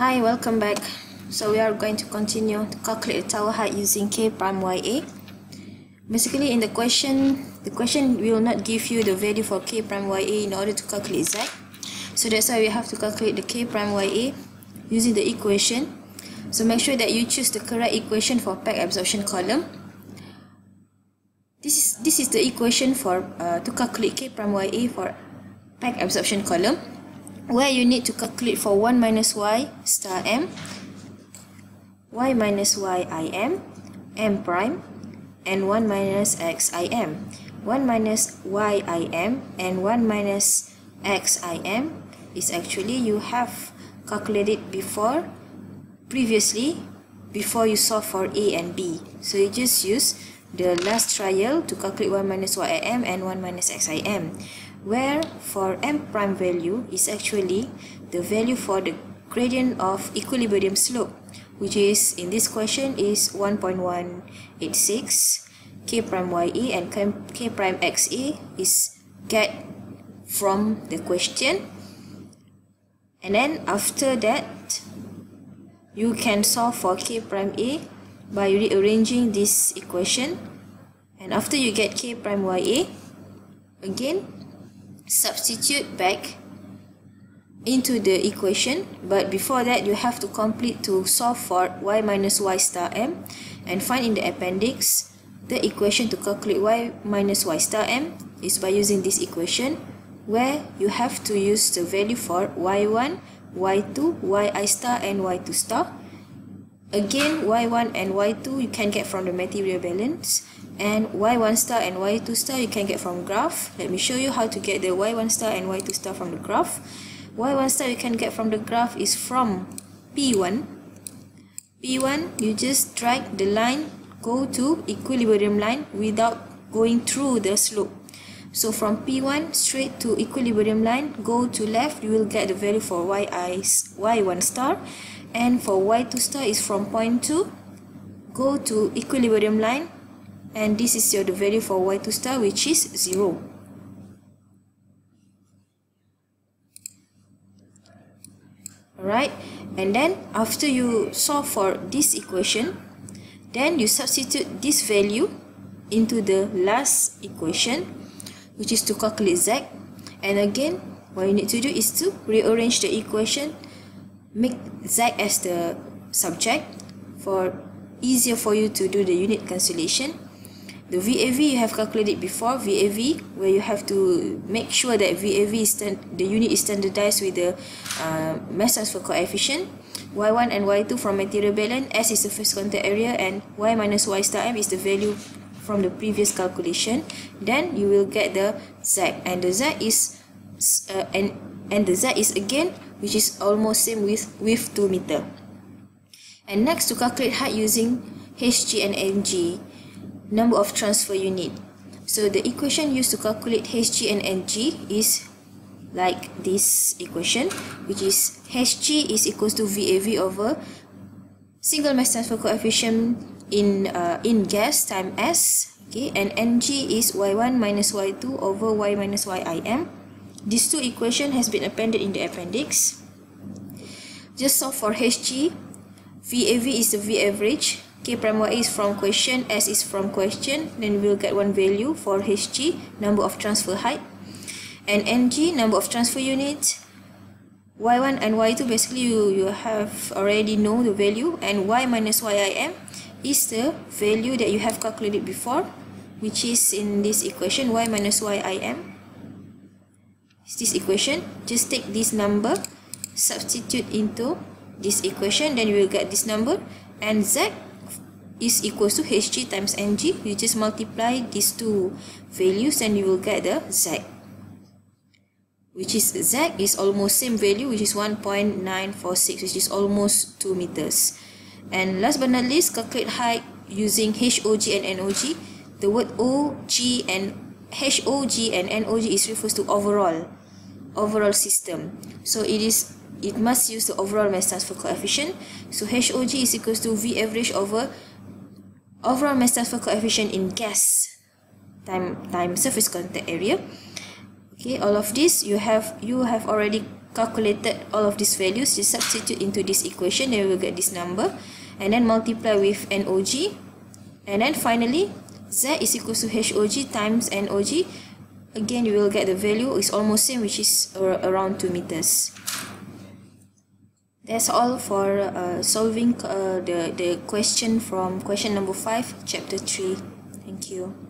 Hi, welcome back. So we are going to continue to calculate the tower height using k prime ya. Basically, in the question, the question will not give you the value for k prime ya in order to calculate z. So that's why we have to calculate the k prime ya using the equation. So make sure that you choose the correct equation for pack absorption column. This is this is the equation for uh, to calculate k prime ya for pack absorption column where you need to calculate for 1 minus y star m, y minus y i m, m prime, and 1 minus x i m. 1 minus y i m and 1 minus x i m is actually you have calculated before, previously, before you solve for a and b. So you just use the last trial to calculate 1 minus y i m and 1 minus x i m where for m prime value is actually the value for the gradient of equilibrium slope which is in this question is 1.186 k prime ye and k prime xa is get from the question. And then after that you can solve for k prime a by rearranging this equation. And after you get k prime ya again substitute back into the equation but before that you have to complete to solve for y minus y star m and find in the appendix the equation to calculate y minus y star m is by using this equation where you have to use the value for y1, y2, yi star and y2 star. Again, y1 and y2 you can get from the material balance. And y1 star and y2 star you can get from graph. Let me show you how to get the y1 star and y2 star from the graph. Y1 star you can get from the graph is from p1 p1 you just drag the line go to equilibrium line without going through the slope. So from p1 straight to equilibrium line go to left you will get the value for yi y1 star and for y2 star is from point 2 go to equilibrium line and this is your the value for y2 star which is 0 alright and then after you solve for this equation then you substitute this value into the last equation which is to calculate z. And again what you need to do is to rearrange the equation make z as the subject for easier for you to do the unit cancellation. The VAV you have calculated before VAV where you have to make sure that VAV is the unit is standardized with the uh, mass transfer coefficient. Y1 and y2 from material balance s is the first contact area and y minus y star m is the value from the previous calculation. Then you will get the z and the z is uh, and and the z is again which is almost same with with 2 meter and next to calculate height using hg and ng number of transfer unit. So the equation used to calculate Hg and Ng is like this equation which is Hg is equals to VAV over single mass transfer coefficient in uh, in gas time S okay and Ng is Y1 minus Y2 over Y minus YIM. These two equation has been appended in the appendix. Just solve for Hg. VAV is the V average K prime Y is from question, S is from question. Then we'll get one value for HG, number of transfer height. And NG, number of transfer units. Y1 and Y2, basically you, you have already know the value. And Y minus YIM is the value that you have calculated before, which is in this equation, Y minus YIM. Is this equation. Just take this number, substitute into this equation, then you will get this number. And Z is equals to hg times ng you just multiply these two values and you will get the z. Which is z is almost same value which is 1.946 which is almost 2 meters. And last but not least calculate height using HOG and NOG the word OG and HOG and NOG is refers to overall overall system so it is it must use the overall mass transfer coefficient so HOG is equals to V average over overall mass transfer coefficient in gas time time surface contact area okay all of this you have you have already calculated all of these values, you substitute into this equation, then we will get this number. And then multiply with NOG. And then finally, Z is equal to HOG times NOG. Again, you will get the value is almost same, which is around 2 meters. That's all for uh, solving uh, the, the question from question number 5, chapter 3. Thank you.